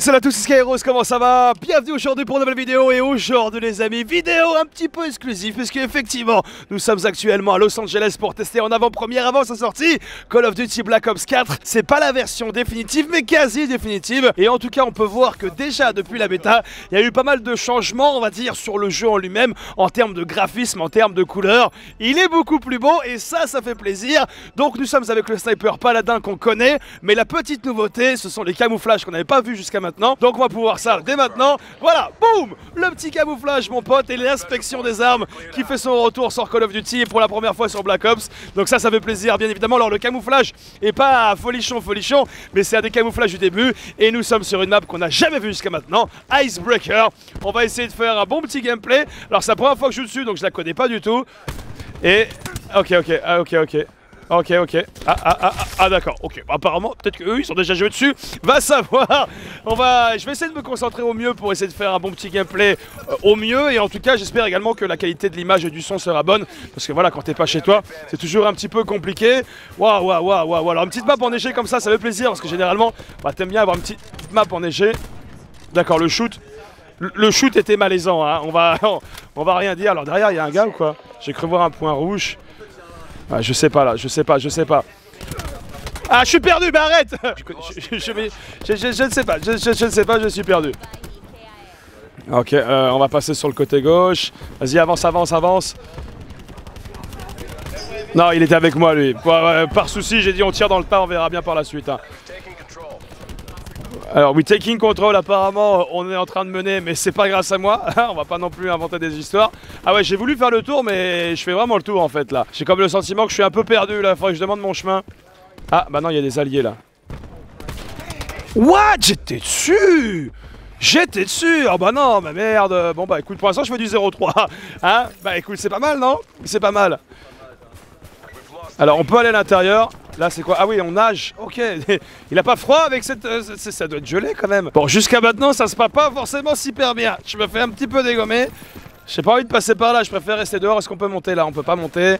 Salut à tous, c'est Skyros, comment ça va? Bienvenue aujourd'hui pour une nouvelle vidéo et aujourd'hui les amis, vidéo un petit peu exclusive puisque effectivement nous sommes actuellement à Los Angeles pour tester en avant-première avant sa sortie Call of Duty Black Ops 4. C'est pas la version définitive mais quasi définitive et en tout cas on peut voir que déjà depuis la bêta il y a eu pas mal de changements on va dire sur le jeu en lui-même en termes de graphisme, en termes de couleurs. Il est beaucoup plus beau et ça ça fait plaisir. Donc nous sommes avec le sniper paladin qu'on connaît mais la petite nouveauté ce sont les camouflages qu'on n'avait pas vu jusqu'à maintenant. Donc on va pouvoir ça dès maintenant. Voilà, boum Le petit camouflage mon pote et l'inspection des armes qui fait son retour sur Call of Duty pour la première fois sur Black Ops. Donc ça ça fait plaisir bien évidemment. Alors le camouflage est pas folichon folichon mais c'est un des camouflages du début et nous sommes sur une map qu'on n'a jamais vue jusqu'à maintenant, Icebreaker. On va essayer de faire un bon petit gameplay. Alors c'est la première fois que je joue dessus donc je la connais pas du tout. Et ok ok ah, ok ok Ok, ok. Ah, ah, ah, ah, ah d'accord. Ok. Apparemment, peut-être qu'eux, ils sont déjà joués dessus. Va savoir. On va. Je vais essayer de me concentrer au mieux pour essayer de faire un bon petit gameplay euh, au mieux. Et en tout cas, j'espère également que la qualité de l'image et du son sera bonne. Parce que voilà, quand t'es pas chez toi, c'est toujours un petit peu compliqué. Waouh, waouh, waouh, waouh. Alors, une petite map enneigée comme ça, ça fait plaisir. Parce que généralement, bah, t'aimes bien avoir une petite map enneigée. D'accord, le shoot. Le shoot était malaisant, hein. on, va, on va rien dire. Alors derrière, il y a un gars ou quoi? J'ai cru voir un point rouge. Ah, je sais pas là, je sais pas, je sais pas. Ah, je suis perdu, mais arrête je, je, ne sais pas, je, ne sais pas, je suis perdu. Ok, euh, on va passer sur le côté gauche. Vas-y, avance, avance, avance. Non, il était avec moi, lui. Par, souci, j'ai dit on tire dans le tas, on verra bien par la suite. Hein. Alors, we taking control, apparemment, on est en train de mener, mais c'est pas grâce à moi. on va pas non plus inventer des histoires. Ah ouais, j'ai voulu faire le tour, mais je fais vraiment le tour en fait là. J'ai comme le sentiment que je suis un peu perdu là. Faudrait que je demande mon chemin. Ah, bah non, il y a des alliés là. What? J'étais dessus J'étais dessus Ah bah non, mais merde Bon bah écoute, pour l'instant je fais du 0-3. Hein? Bah écoute, c'est pas mal, non? C'est pas mal. Alors on peut aller à l'intérieur. Là, c'est quoi? Ah oui, on nage. Ok. Il a pas froid avec cette. Euh, ça doit être gelé quand même. Bon, jusqu'à maintenant, ça se passe pas forcément super bien. Je me fais un petit peu dégommer. J'ai pas envie de passer par là. Je préfère rester dehors. Est-ce qu'on peut monter là? On peut pas monter.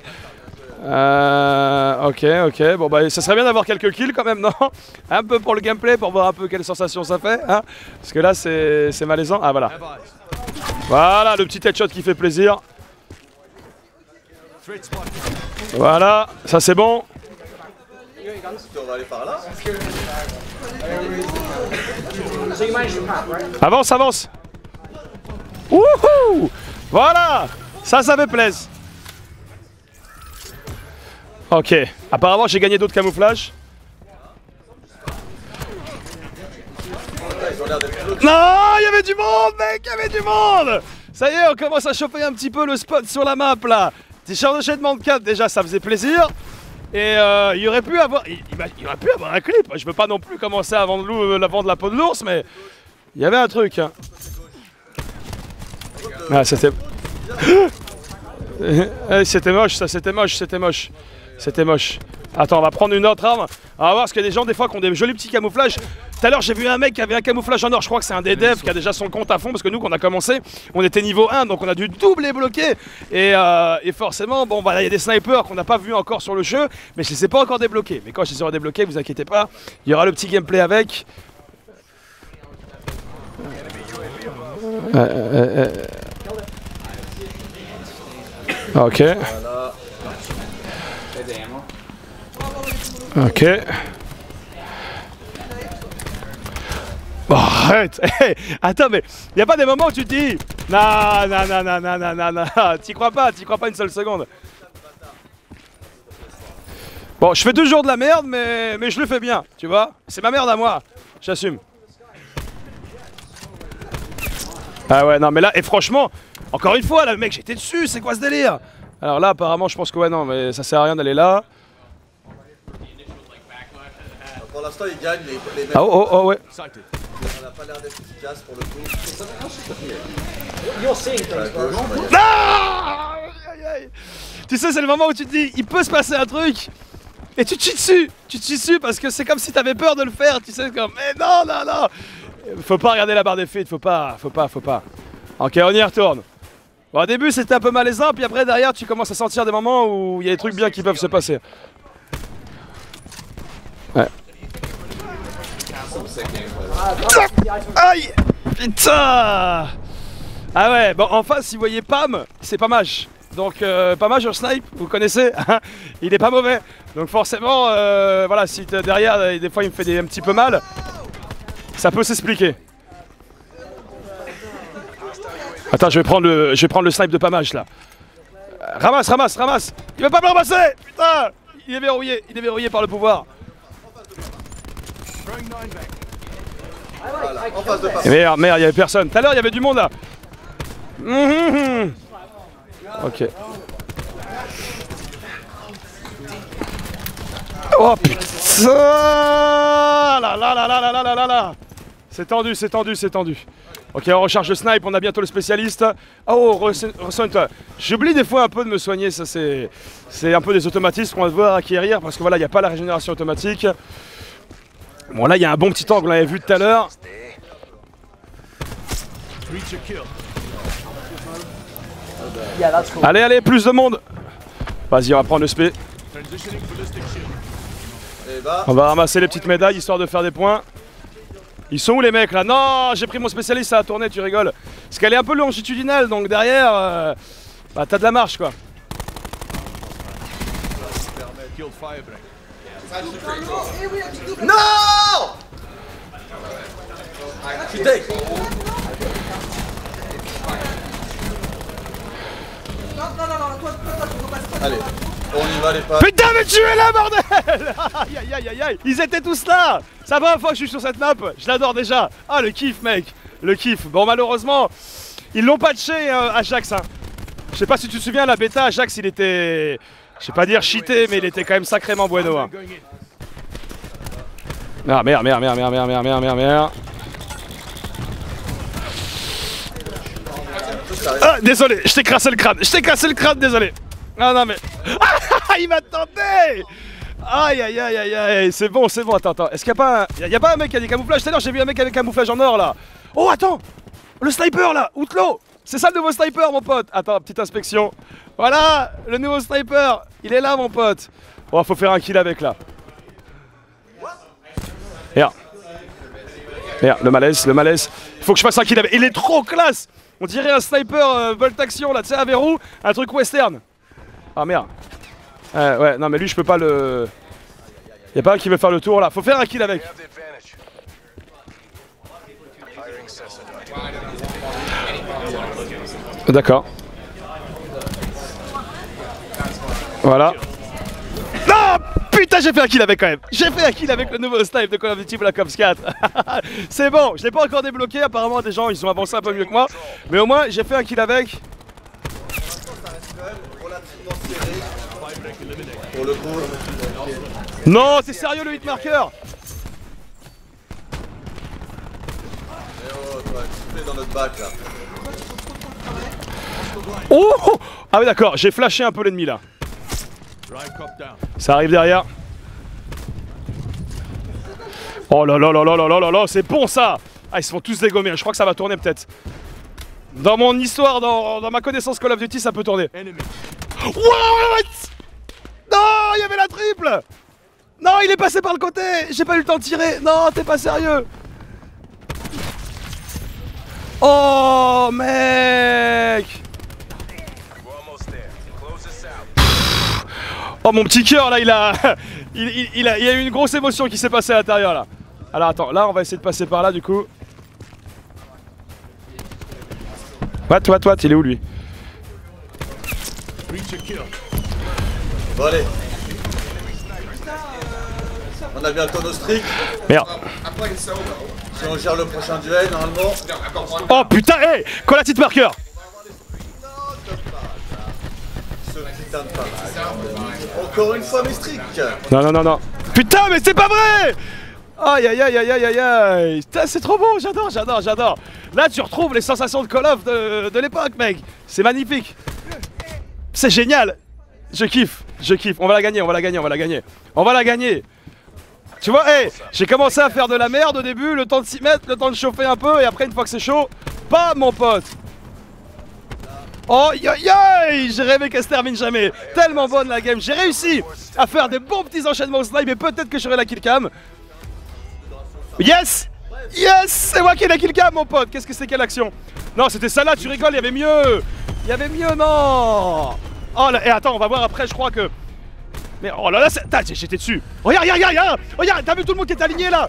Euh, ok, ok. Bon, bah, ça serait bien d'avoir quelques kills quand même, non? Un peu pour le gameplay, pour voir un peu quelle sensation ça fait. Hein Parce que là, c'est malaisant. Ah, voilà. Voilà, le petit headshot qui fait plaisir. Voilà, ça c'est bon. Avance, avance Wouhou Voilà Ça, ça fait plaisir. Ok. Apparemment, j'ai gagné d'autres camouflages. Non Il y avait du monde, mec Il y avait du monde Ça y est, on commence à chauffer un petit peu le spot sur la map, là T-shirt de 4, déjà, ça faisait plaisir. Et euh, il aurait pu avoir, il, aurait pu avoir un clip. Je veux pas non plus commencer à vendre, la, vendre la peau de l'ours, mais il y avait un truc. Hein. Ah, c'était. Eh, c'était moche, ça, c'était moche, c'était moche. C'était moche. Attends, on va prendre une autre arme. On va voir, parce qu'il y a des gens, des fois, qui ont des jolis petits camouflages. Tout à l'heure, j'ai vu un mec qui avait un camouflage en or. Je crois que c'est un des devs qui a déjà son compte à fond. Parce que nous, quand on a commencé, on était niveau 1. Donc, on a dû doubler bloquer. Et, euh, et forcément, bon, bah il y a des snipers qu'on n'a pas vu encore sur le jeu. Mais je ne les ai pas encore débloqués. Mais quand je les aurai débloqués, vous inquiétez pas. Il y aura le petit gameplay avec. Euh, euh, ok. Ok. Arrête Attends, mais il n'y a pas des moments où tu te dis Non, non, non, non, non, non, non, non, t'y crois pas, t'y crois pas une seule seconde. Bon, je fais toujours de la merde, mais, mais je le fais bien, tu vois C'est ma merde à moi, j'assume. Ah ouais, non, mais là, et franchement, encore une fois, là, le mec, j'étais dessus, c'est quoi ce délire? Alors là, apparemment, je pense que ouais, non, mais ça sert à rien d'aller là. Pour l'instant, il gagne les, les Ah, oh, oh, oh, ouais. Ça n'a pas l'air d'être efficace pour le coup. Tu sais, c'est le moment où tu te dis, il peut se passer un truc. Et tu te chies dessus. Tu te chies dessus parce que c'est comme si t'avais peur de le faire. Tu sais, comme, mais non, non, non. Faut pas regarder la barre des feeds. Faut pas, faut pas, faut pas. Ok, on y retourne. Bon, au début, c'était un peu malaisant. Puis après, derrière, tu commences à sentir des moments où il y a des trucs bien qui peuvent se passer. Ouais. Aïe Putain Ah ouais, bon en face, si vous voyez Pam, c'est pas mage. Donc euh, pas snipe, vous connaissez, hein il est pas mauvais. Donc forcément, euh, voilà, si derrière, euh, des fois il me fait un petit peu mal, ça peut s'expliquer. Attends, je vais prendre le, je snipe de Pamage là. Ramasse, ramasse, ramasse Il va pas me ramasser Putain Il est verrouillé, il est verrouillé par le pouvoir. Merde, merde, il y avait personne. Tout à l'heure, il y avait du monde là. Mhm. Ok. Oh putain Là là là là là là là là C'est tendu, c'est tendu, c'est tendu. Ok, on recharge le snipe, on a bientôt le spécialiste. Ah, oh, ressonne-toi. J'oublie des fois un peu de me soigner, ça c'est... C'est un peu des automatismes qu'on va devoir acquérir parce que voilà, il n'y a pas la régénération automatique. Bon là, il y a un bon petit angle, on l'avait vu tout à l'heure. Allez, allez, plus de monde Vas-y, on va prendre le bah, On va ramasser les petites médailles histoire de faire des points. Ils sont où les mecs là? Non, j'ai pris mon spécialiste, ça a tourné, tu rigoles. Parce qu'elle est un peu longitudinale, donc derrière, euh, bah, t'as de la marche quoi. Non Putain Allez, on y va les potes. Putain, mais tu es là, bordel Aïe, aïe, aïe, aïe, aïe Ils étaient tous là Ça va, fois que je suis sur cette map, je l'adore déjà. Ah, le kiff, mec Le kiff. Bon, malheureusement, ils l'ont patché, euh, Ajax. Hein. Je sais pas si tu te souviens, la bêta, Ajax, il était... Je vais pas dire cheaté, mais il était quand même sacrément bueno. Hein. Ah merde, merde, merde, merde, merde, merde, merde, merde. Ah, désolé, je t'ai crassé le crâne, je t'ai cassé le crâne, désolé. Ah non mais... Ah, il m'attendait Aïe aïe aïe aïe aïe, c'est bon, c'est bon, attends, attends. Est-ce qu'il n'y a, pas un... y a, pas un mec qui a des camouflages? Tout j'ai vu un mec avec un camouflage en or là. Oh attends Le sniper là, Outlaw c'est ça le nouveau sniper mon pote Attends, petite inspection. Voilà, le nouveau sniper, il est là mon pote. Oh, faut faire un kill avec là. Merde. Merde, le malaise, le malaise. Il faut que je fasse un kill avec. Il est trop classe On dirait un sniper euh, Action là, tu sais, à verrou, un truc western. Ah merde. Ouais, ouais, non mais lui je peux pas le... Y'a pas un qui veut faire le tour là, faut faire un kill avec. D'accord. Voilà. Non Putain j'ai fait un kill avec quand même J'ai fait un kill avec le nouveau snipe de Call of Duty Black Ops 4 C'est bon, je l'ai pas encore débloqué, apparemment des gens ils ont avancé un peu mieux que moi. Mais au moins j'ai fait un kill avec. Non, c'est sérieux le tu fais dans notre bac là. Oh! Ah oui d'accord, j'ai flashé un peu l'ennemi là. Ça arrive derrière. Oh là là là là là là là là, c'est bon ça! Ah ils se font tous dégommer, je crois que ça va tourner peut-être. Dans mon histoire, dans, dans ma connaissance Call of Duty, ça peut tourner. What? Non, il y avait la triple! Non, il est passé par le côté! J'ai pas eu le temps de tirer! Non, t'es pas sérieux! Oh, mec Oh mon petit cœur là il a il, il- il a il y a eu une grosse émotion qui s'est passée à l'intérieur là. Alors attends, là on va essayer de passer par là du coup. What what what, il est où lui? Bon allez. On a bientôt nos streaks. Merde. Si on gère le prochain duel, normalement. Oh putain, hé Quoi la petite marqueur Encore une fois streaks. Non non non non. Putain mais c'est pas vrai! Aïe aïe aïe aïe aïe aïe. C'est trop beau, j'adore, j'adore, j'adore. Là tu retrouves les sensations de Call of de, de l'époque mec. C'est magnifique. C'est génial. Je kiffe, je kiffe, on va la gagner, on va la gagner, on va la gagner. On va la gagner. Tu vois, hé, j'ai commencé à faire de la merde au début, le temps de s'y mettre, le temps de chauffer un peu, et après une fois que c'est chaud, bam mon pote Oh, yo, yo, j'ai rêvé qu'elle se termine jamais. Tellement bonne la game. J'ai réussi à faire des bons petits enchaînements au snipe et peut-être que j'aurai la kill cam. Yes! Yes! C'est moi qui ai la killcam, mon pote. Qu'est-ce que c'est quelle action? Non, c'était ça là, tu rigoles, il y avait mieux. Il y avait mieux, non. Oh là, et attends, on va voir après, je crois que... Mais oh là là, j'étais dessus. Regarde, regarde, regarde Regarde, t'as vu tout le monde qui est aligné, là?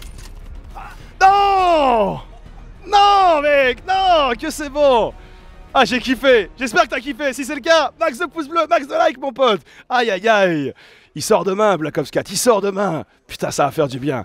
Non! Non, mec Non Que c'est bon Ah, j'ai kiffé. J'espère que t'as kiffé. Si c'est le cas, max de pouces bleus, max de like, mon pote. Aïe, aïe, aïe. Il sort demain, Black Ops 4, il sort demain. Putain, ça va faire du bien